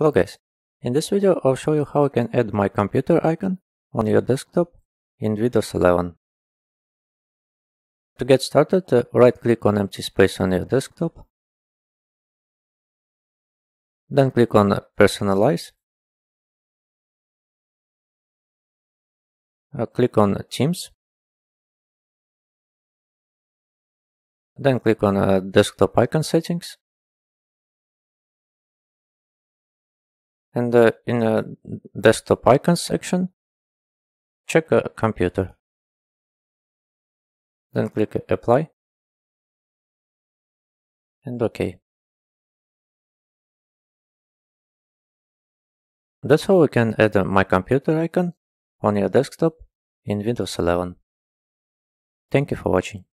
Hello guys, in this video I'll show you how you can add my computer icon on your desktop in Windows 11. To get started, uh, right click on empty space on your desktop, then click on personalize, uh, click on Themes, then click on uh, desktop icon settings, and in the desktop icons section, check a computer. Then click apply and OK. That's how we can add a My Computer icon on your desktop in Windows 11. Thank you for watching.